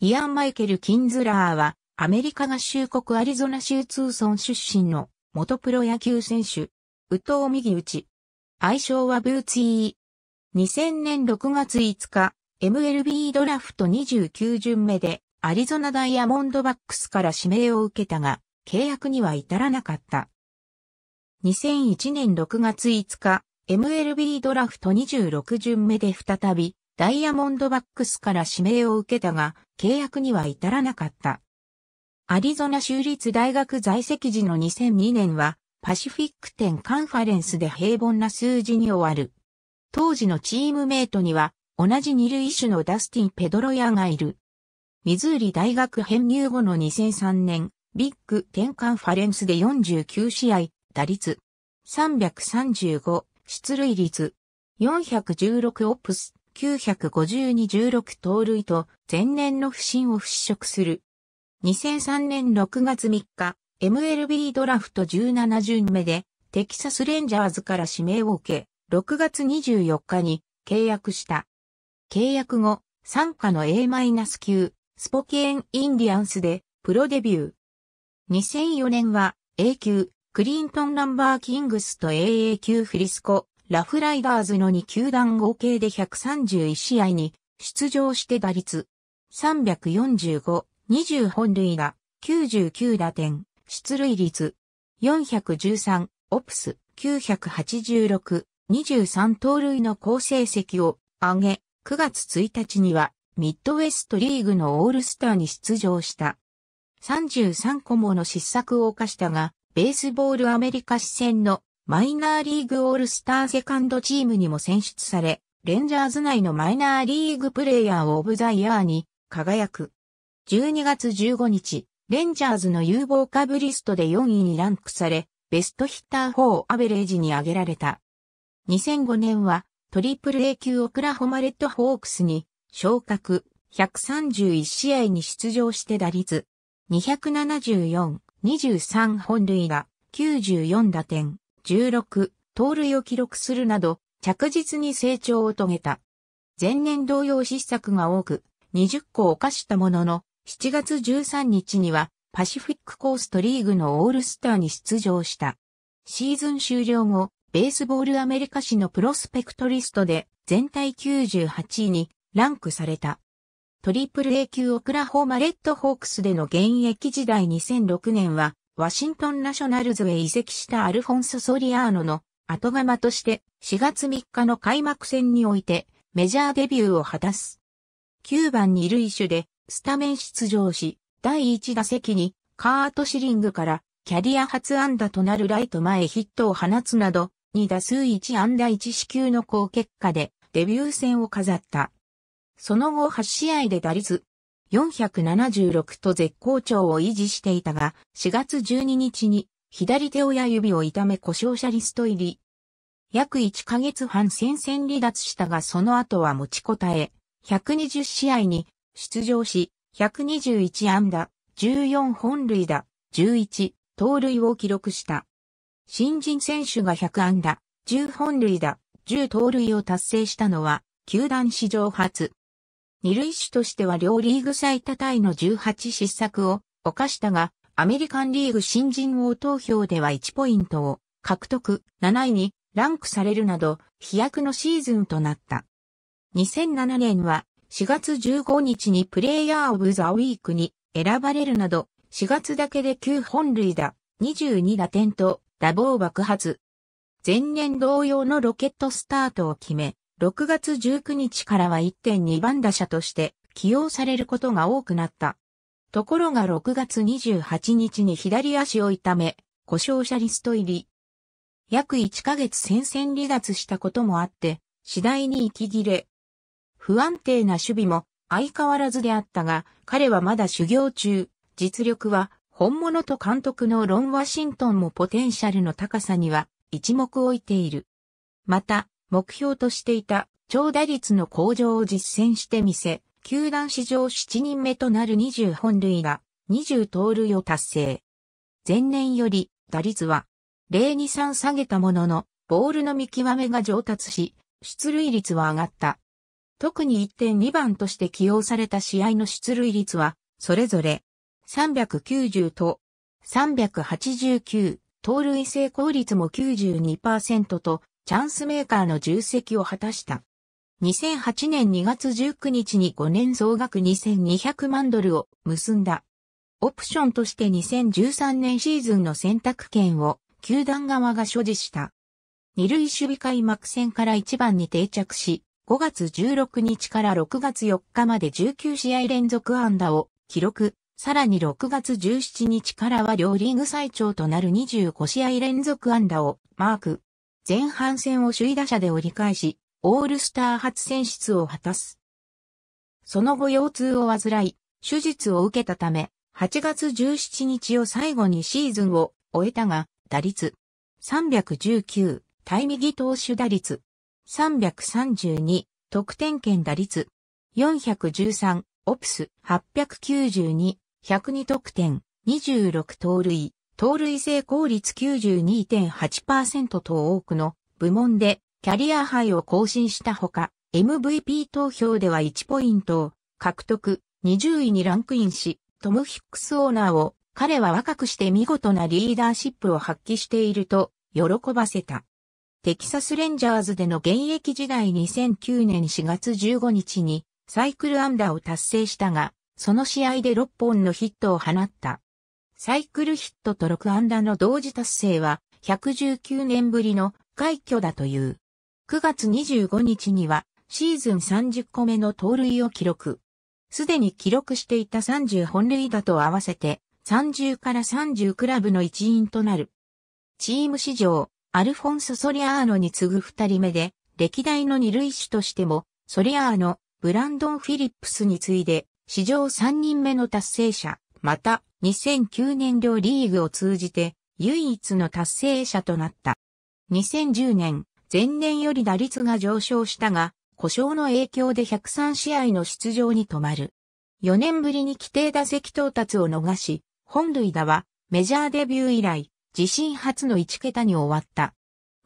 イアン・マイケル・キンズラーは、アメリカ合衆国アリゾナ州ツーソン出身の元プロ野球選手、宇藤右打ち。愛称はブーツィー。2000年6月5日、MLB ドラフト29巡目でアリゾナダイヤモンドバックスから指名を受けたが、契約には至らなかった。2001年6月5日、MLB ドラフト26巡目で再びダイヤモンドバックスから指名を受けたが、契約には至らなかった。アリゾナ州立大学在籍時の2002年は、パシフィック10カンファレンスで平凡な数字に終わる。当時のチームメイトには、同じ二塁手のダスティン・ペドロヤがいる。ミズーリ大学編入後の2003年、ビッグ10カンファレンスで49試合、打率335、出塁率416オプス、952-16盗塁と前年の不振を払拭する。2003年6月3日、MLB ドラフト17巡目で、テキサスレンジャーズから指名を受け、6月24日に契約した。契約後、参加の A- 級、スポケーンインディアンスでプロデビュー。2004年は A 級、クリントンナンバーキングスと AA 級フリスコ、ラフライダーズの2球団合計で131試合に出場して打率345、20本塁打、99打点、出塁率、413、オプス、986、23盗塁の好成績を上げ、9月1日にはミッドウェストリーグのオールスターに出場した。33個もの失策を犯したが、ベースボールアメリカ支戦のマイナーリーグオールスターセカンドチームにも選出され、レンジャーズ内のマイナーリーグプレイヤーオブザイヤーに輝く。12月15日、レンジャーズの有望株リストで4位にランクされ、ベストヒッター4アベレージに挙げられた。2005年はトリプル A 級オクラホマレッドホークスに昇格131試合に出場して打率274、23本塁打、94打点、16、盗塁を記録するなど着実に成長を遂げた。前年同様失策が多く20個を犯したものの7月13日にはパシフィックコーストリーグのオールスターに出場した。シーズン終了後、ベースボールアメリカ誌のプロスペクトリストで全体98位にランクされた。トリプル A 級オクラホーマレッドホークスでの現役時代2006年はワシントンナショナルズへ移籍したアルフォンソ・ソリアーノの後釜として4月3日の開幕戦においてメジャーデビューを果たす。9番二塁手でスタメン出場し、第1打席にカートシリングからキャリア初安打となるライト前ヒットを放つなど、2打数1安打1四球の好結果でデビュー戦を飾った。その後8試合で打率476と絶好調を維持していたが、4月12日に左手親指を痛め故障者リスト入り。約1ヶ月半戦線離脱したがその後は持ちこたえ、120試合に出場し、121安打、14本塁打、11盗塁を記録した。新人選手が100安打、10本塁打、10盗塁を達成したのは、球団史上初。二塁手としては両リーグ最多タイの18失策を犯したが、アメリカンリーグ新人王投票では1ポイントを獲得、7位にランクされるなど、飛躍のシーズンとなった。2007年は4月15日にプレイヤーオブザウィークに選ばれるなど、4月だけで9本塁打、22打点と打棒爆発。前年同様のロケットスタートを決め、6月19日からは1.2番打者として起用されることが多くなった。ところが6月28日に左足を痛め、故障者リスト入り。約1ヶ月戦線離脱したこともあって、次第に息切れ、不安定な守備も相変わらずであったが、彼はまだ修行中、実力は本物と監督のロン・ワシントンもポテンシャルの高さには一目置いている。また、目標としていた長打率の向上を実践してみせ、球団史上7人目となる20本塁打、20盗塁を達成。前年より打率は023下げたものの、ボールの見極めが上達し、出塁率は上がった。特に1.2番として起用された試合の出塁率は、それぞれ390と389、盗塁成功率も92%と、チャンスメーカーの重責を果たした。2008年2月19日に5年総額2200万ドルを結んだ。オプションとして2013年シーズンの選択権を球団側が所持した。二塁守備開幕戦から1番に定着し、5月16日から6月4日まで19試合連続安打を記録。さらに6月17日からは両リーグ最長となる25試合連続安打をマーク。前半戦を首位打者で折り返し、オールスター初選出を果たす。その後腰痛を患い、手術を受けたため、8月17日を最後にシーズンを終えたが、打率319、対右投手打率332、得点圏打率413、オプス892、102得点、26盗塁、盗塁成功率92.8%と多くの部門でキャリアハイを更新したほか、MVP 投票では1ポイントを獲得、20位にランクインし、トム・ヒックスオーナーを彼は若くして見事なリーダーシップを発揮していると喜ばせた。テキサスレンジャーズでの現役時代2009年4月15日にサイクルアンダーを達成したが、その試合で6本のヒットを放った。サイクルヒットと6アンダーの同時達成は119年ぶりの快挙だという。9月25日にはシーズン30個目の盗塁を記録。すでに記録していた30本塁打と合わせて30から30クラブの一員となる。チーム史上、アルフォンソ・ソリアーノに次ぐ二人目で、歴代の二塁手としても、ソリアーノ、ブランドン・フィリップスに次いで、史上三人目の達成者、また、2009年両リーグを通じて、唯一の達成者となった。2010年、前年より打率が上昇したが、故障の影響で103試合の出場に止まる。4年ぶりに規定打席到達を逃し、本塁打はメジャーデビュー以来、自身初の1桁に終わった。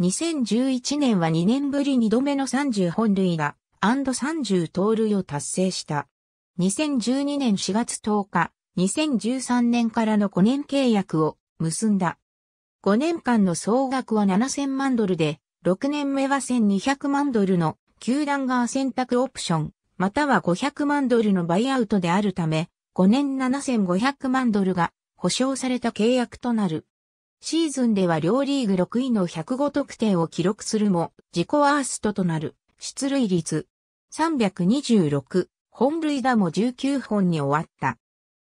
2011年は2年ぶり2度目の30本塁打、30盗塁を達成した。2012年4月10日、2013年からの5年契約を結んだ。5年間の総額は7000万ドルで、6年目は1200万ドルの球団側選択オプション、または500万ドルのバイアウトであるため、5年7500万ドルが保証された契約となる。シーズンでは両リーグ6位の105得点を記録するも、自己ワーストとなる出塁率326、本塁打も19本に終わった。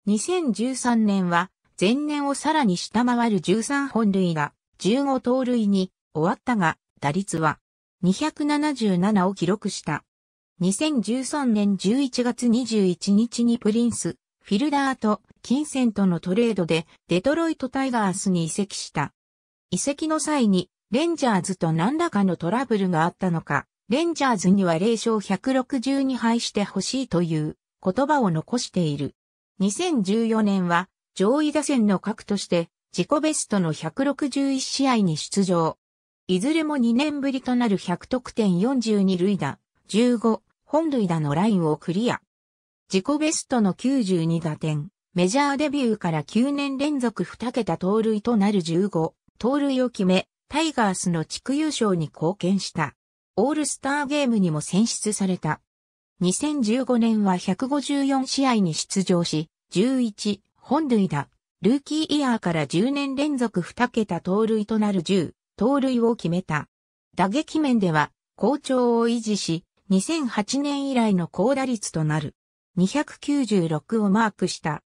2013年は前年をさらに下回る13本塁打、15盗塁に終わったが、打率は277を記録した。2013年11月21日にプリンス、フィルダーと金銭とのトレードでデトロイトタイガースに移籍した。移籍の際にレンジャーズと何らかのトラブルがあったのか、レンジャーズには0勝160に敗してほしいという言葉を残している。2014年は上位打線の核として自己ベストの161試合に出場。いずれも2年ぶりとなる100得点42塁打、15本塁打のラインをクリア。自己ベストの92打点、メジャーデビューから9年連続2桁盗塁となる15盗塁を決め、タイガースの地区優勝に貢献した。オールスターゲームにも選出された。2015年は154試合に出場し、11本塁打、ルーキーイヤーから10年連続2桁盗塁となる10、盗塁を決めた。打撃面では、好調を維持し、2008年以来の高打率となる。296をマークした。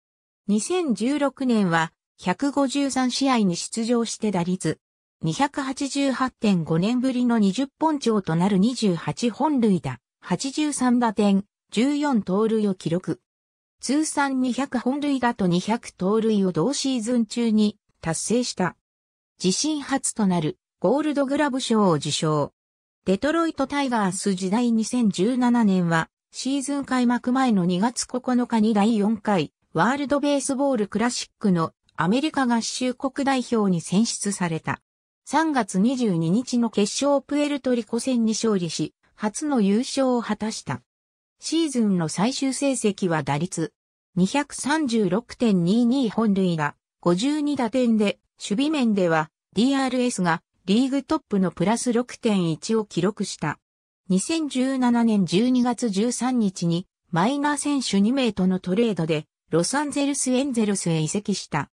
2016年は、153試合に出場して打率、288.5年ぶりの20本超となる28本塁打、83打点、14盗塁を記録。通算200本塁打と200盗塁を同シーズン中に達成した。自身初となるゴールドグラブ賞を受賞。デトロイトタイガース時代2017年はシーズン開幕前の2月9日に第4回ワールドベースボールクラシックのアメリカ合衆国代表に選出された。3月22日の決勝プエルトリコ戦に勝利し、初の優勝を果たした。シーズンの最終成績は打率236.22本塁打、52打点で、守備面では DRS がリーグトップのプラス6.1を記録した。2017年12月13日にマイナー選手2名とのトレードでロサンゼルスエンゼルスへ移籍した。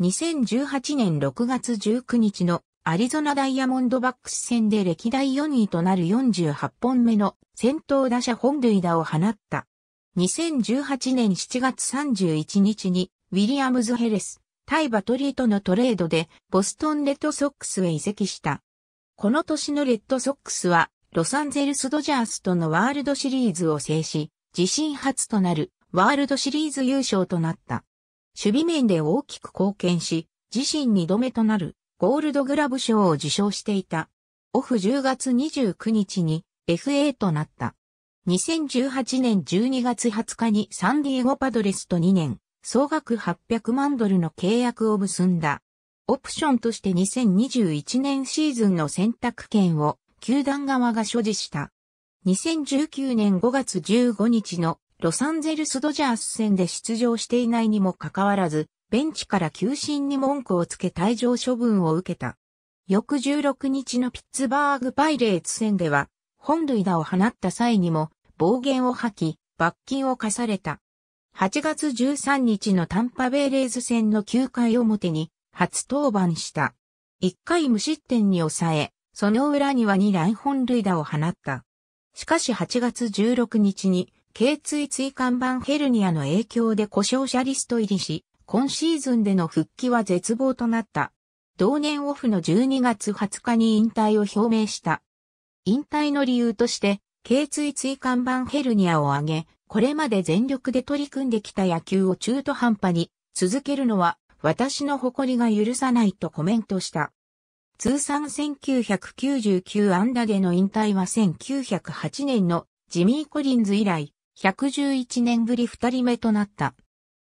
2018年6月19日のアリゾナダイヤモンドバックス戦で歴代4位となる48本目の先頭打者本塁打を放った。2018年7月31日にウィリアムズ・ヘレス、タイバトリーとのトレードでボストンレッドソックスへ移籍した。この年のレッドソックスはロサンゼルスドジャースとのワールドシリーズを制し、自身初となるワールドシリーズ優勝となった。守備面で大きく貢献し、自身2度目となるゴールドグラブ賞を受賞していた。オフ10月29日に FA となった。2018年12月20日にサンディエゴパドレスと2年、総額800万ドルの契約を結んだ。オプションとして2021年シーズンの選択権を球団側が所持した。2019年5月15日のロサンゼルスドジャース戦で出場していないにもかかわらず、ベンチから球審に文句をつけ退場処分を受けた。翌16日のピッツバーグパイレーツ戦では、本塁打を放った際にも暴言を吐き、罰金を課された。8月13日のタンパベイレーズ戦の9回表に初登板した。1回無失点に抑え、その裏には2来本塁打を放った。しかし8月16日に頸椎椎間板ヘルニアの影響で故障者リスト入りし、今シーズンでの復帰は絶望となった。同年オフの12月20日に引退を表明した。引退の理由として、頸椎椎間板ヘルニアを挙げ、これまで全力で取り組んできた野球を中途半端に続けるのは私の誇りが許さないとコメントした。通算1999安打での引退は1908年のジミー・コリンズ以来111年ぶり2人目となった。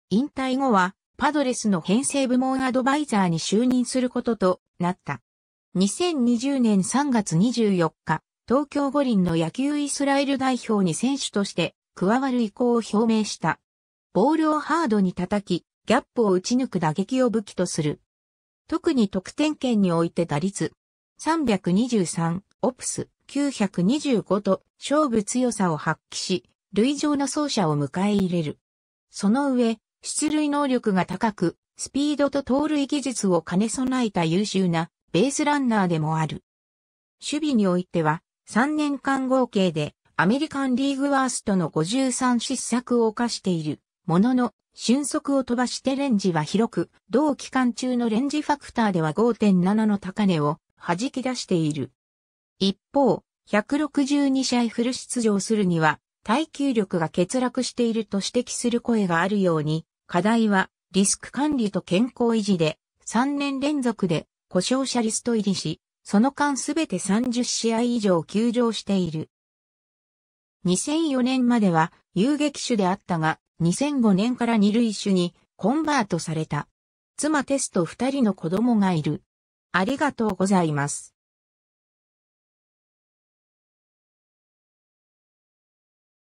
引退後は、パドレスの編成部門アドバイザーに就任することとなった。2020年3月24日、東京五輪の野球イスラエル代表に選手として加わる意向を表明した。ボールをハードに叩き、ギャップを打ち抜く打撃を武器とする。特に得点圏において打率323、オプス925と勝負強さを発揮し、塁上の走者を迎え入れる。その上、出塁能力が高く、スピードと盗塁技術を兼ね備えた優秀なベースランナーでもある。守備においては、3年間合計でアメリカンリーグワーストの53失策を犯しているものの、俊足を飛ばしてレンジは広く、同期間中のレンジファクターでは5.7の高値を弾き出している。一方、162試合フル出場するには、耐久力が欠落していると指摘する声があるように、課題はリスク管理と健康維持で3年連続で故障者リスト入りし、その間すべて30試合以上休場している。2004年までは遊撃手であったが、2005年から二塁手にコンバートされた。妻テスト二人の子供がいる。ありがとうございます。